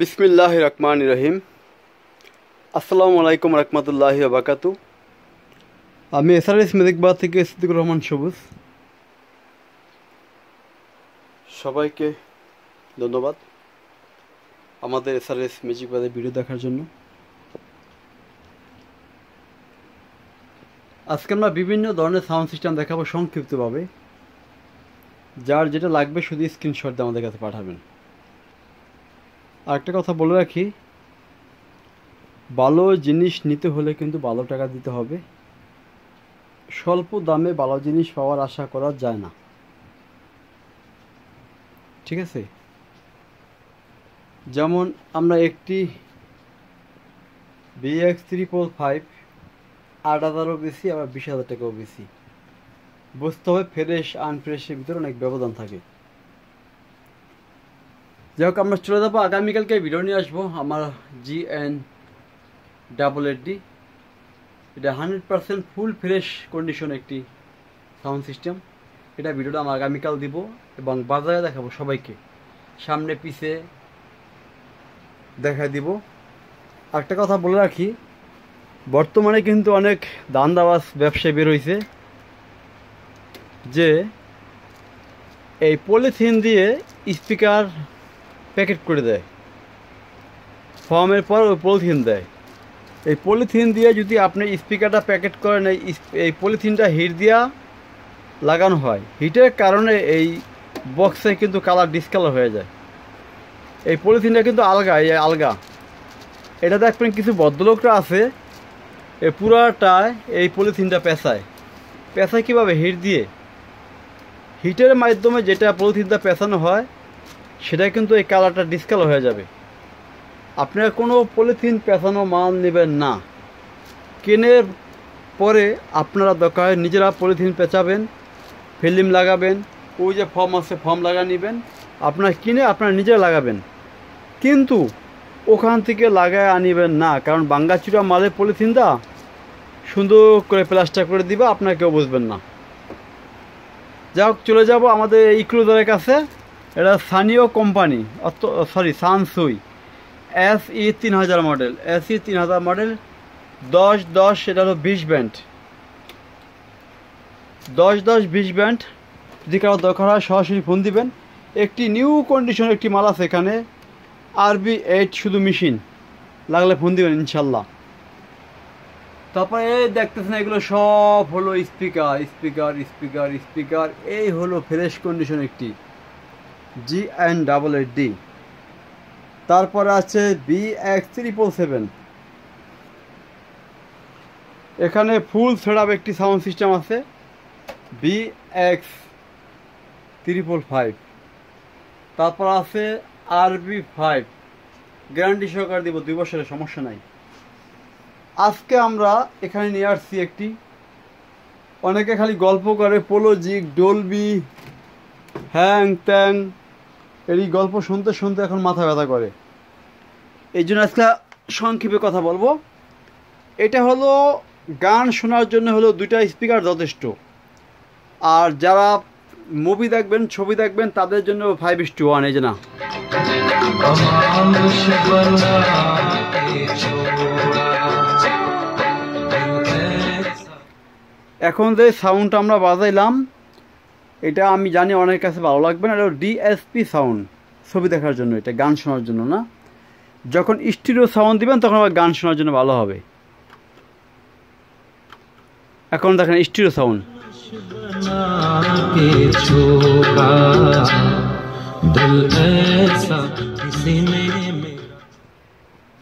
বিসমিল্লাহ রহমান রহিম। আসসালামু আলাইকুম রহমতুল্লাহ বাকাতু আমি এসআরএস মেদিকবাদ থেকে সিদ্দিকুর রহমান সবুজ। সবাইকে ধন্যবাদ আমাদের এসআরএস ম্যাজিকবাদের ভিডিও দেখার জন্য। আজকে আমরা বিভিন্ন ধরনের সাউন্ড সিস্টেম দেখাবো সংক্ষিপ্তভাবে। যার যেটা লাগবে শুধু স্ক্রিনশট আমাদের কাছে পাঠাবেন। আরেকটা কথা বলে রাখি, ভালো জিনিস নিতে হলে কিন্তু ভালো টাকা দিতে হবে। স্বল্প দামে ভালো জিনিস পাওয়ার আশা করা যায় না। ঠিক আছে? যেমন আমরা একটি বিএক্স ফোর ফাইভ আট হাজারও বেশি, আবার বিশ হাজার টাকাও বেশি। বুঝতে হবে ফ্রেশ আনফ্রেশের ভিতরে অনেক ব্যবধান থাকে। যাই হোক আমরা চলে যাব আগামীকালকে ভিডিও নিয়ে আসব। আমার G N double eight D এটা hundred percent full fresh condition একটি সাউন্ড সিস্টেম এটা ভিডিওটা আমরা আগামীকাল দিব এবং বাজারে দেখাবো সবাইকে। সামনে, পিছে দেখা দিব। একটা কথা বলে রাখি, বর্তমানে কিন্তু অনেক দান্দাবাজ ব্যবসায় বের হয়েছে যে এই পলিথিন দিয়ে স্পিকার প্যাকেট করে দেয়। ফর্মের পর ওই পলিথিন দেয়। এই পলিথিন দিয়ে যদি আপনি স্পিকারটা প্যাকেট করেন, এই এই পলিথিনটা হিট দিয়া লাগানো হয়। হিটের কারণে এই বক্সে কিন্তু কালার ডিসকালার হয়ে যায়। এই পলিথিনটা কিন্তু আলগা, এই আলগা। এটা দেখবেন কিছু ভদ্রলোকরা আছে এই পুরাটায় এই পলিথিনটা পেঁচায়। পেঁচায় কীভাবে? হিট দিয়ে। হিটের মাধ্যমে যেটা পলিথিনটা পেঁচানো হয় সেটা কিন্তু এই কালারটা ডিসকালার হয়ে যাবে। আপনারা কোনো পলিথিন পেঁচানো মাল নেবেন না। কেনের পরে আপনারা দরকার নিজেরা পলিথিন পেঁচাবেন, ফিল্ম লাগাবেন, ওই যে ফর্ম আছে, ফর্ম লাগা নেবেন। আপনার কিনে আপনারা নিজে লাগাবেন। কিন্তু ওখান থেকে লাগায় আনিবেন না, কারণ বাঙ্গাচুরা মালের পলিথিনটা সুন্দর করে প্লাস্টার করে দিবে, আপনার কেউ বুঝবেন না। যাই হোক, চলে যাব আমাদের এই কাছে। এটা স্থানীয় company sorry Sansui S E তিন হাজার মডেল এস ই তিন হাজার মডেল দশ দশ, এটা হলো বিশ ব্যান্ড। দশ দশ, বিশ ব্যান্ড, যদি কারও দরকার হয়, সরাসরি ফোন দিবেন। একটি নিউ কন্ডিশন একটি মাল আছে এখানে আরবি এইট শুধু মেশিন লাগলে ফোন দিবেন ইনশাল্লাহ। তারপরে এই দেখতেছেন এগুলো সব হলো স্পিকার স্পিকার স্পিকার স্পিকার এই হলো ফ্রেশ কন্ডিশন একটি। G N double eight D. তারপরে আছে বি এক্স ত্রিপল সেভেন। এখানে ফুল সেট একটি সাউন্ড সিস্টেম আছে, বি এক্স ত্রিপল ফাইভ। তারপর আছে আর বি ফাইভ। গ্যারান্টি সহকার দিব, দুই বছরের, সমস্যা নাই। আজকে আমরা এখানে নিয়ে আসছি একটি, অনেকে খালি গল্প করে পোলোজিক ডোলবি হ্যাং ত্যাং এই গল্প শুনতে শুনতে এখন মাথা ব্যথা করে। এই জন্য আজকে সংক্ষেপে কথা বলব। এটা হলো, গান শোনার জন্য হলো দুইটা স্পিকার যথেষ্ট। আর যারা মুভি দেখবেন, ছবি দেখবেন, তাদের জন্য ফাইভ ইস টু ওয়ান এই যে না। এখন যে সাউন্ডটা আমরা বাজাইলাম এটা আমি জানি অনেকের কাছে ভালো লাগবে না, এটা ডিএসপি সাউন্ড ছবি দেখার জন্য, এটা গান শোনার জন্য না। যখন স্টিরিও সাউন্ড দিবেন, তখন আবার গান শোনার জন্য ভালো হবে। এখন দেখেন স্টিরিও সাউন্ড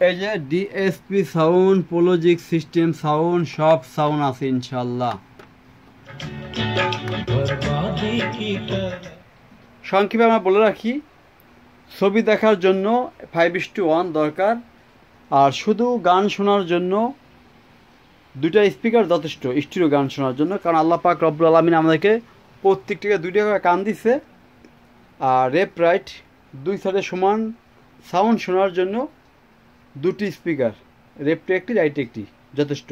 এই যে DSP sound pro logic system sound সব সাউন্ড আছে ইনশাল্লাহ সংক্ষেপে আমরা বলে রাখি, ছবি দেখার জন্য ফাইভ ইস টু ওয়ান দরকার, আর শুধু গান শোনার জন্য দুইটা স্পিকার যথেষ্ট স্টিরিও গান শোনার জন্য, কারণ আল্লাহ পাক রব্বুল আলমিন আমাদেরকে প্রত্যেকটিকে দুইটা করে কান দিছে, আর রেপ রাইট দুই সাইডে সমান সাউন্ড শোনার জন্য দুটি স্পিকার রেপটি একটি রাইটে একটি, যথেষ্ট।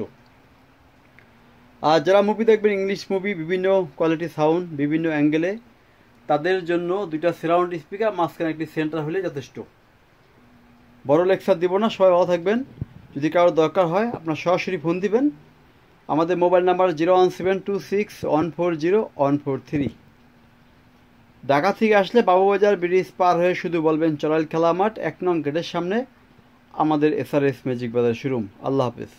আর যারা মুভি দেখবেন ইংলিশ মুভি বিভিন্ন কোয়ালিটি সাউন্ড বিভিন্ন অ্যাঙ্গেলে তাদের জন্য দুইটা সারাউন্ড স্পিকার মাঝখানে একটি সেন্টার হলে যথেষ্ট। বড় লেকচার দিব না, সবাই ভালো থাকবেন। যদি কারোর দরকার হয়, আপনার সরাসরি ফোন দিবেন। আমাদের mobile number zero one seven two six one four zero one four three Dhaka থেকে আসলে বাবুবাজার ব্রিজ পার হয়ে শুধু বলবেন চড়াইল খেলা মাঠ এক নং গেটের সামনে, আমাদের এসআরএস ম্যাজিক বাজার শোরুম আল্লাহ হাফেজ।